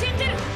私は皆を信じる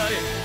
光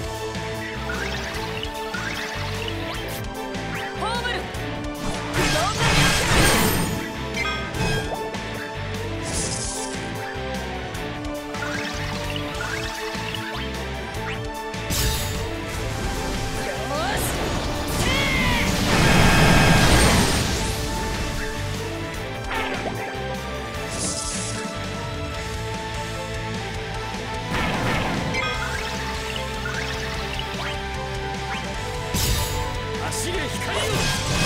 はい。走れ光を